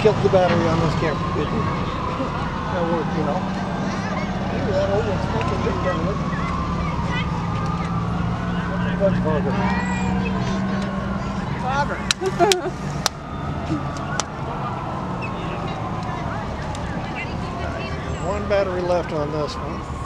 killed the battery on this camera. Didn't. That worked, you know. That old one's fucking big down One battery left on this one.